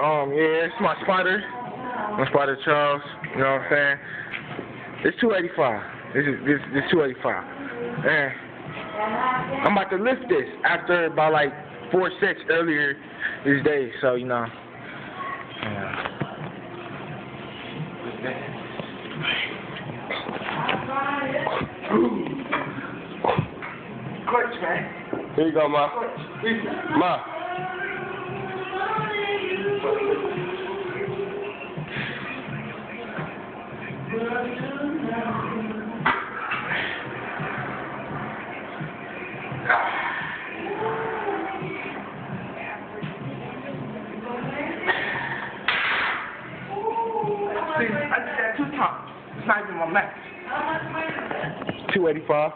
Um, yeah, it's my spotter. My spotter Charles. You know what I'm saying? It's 285. This is this this 285. And I'm about to lift this after about like four sets earlier this day. So you know. Yeah. Clutch, man. Here you go, ma. Ma. See, I did that two times. It's not even my max. 285.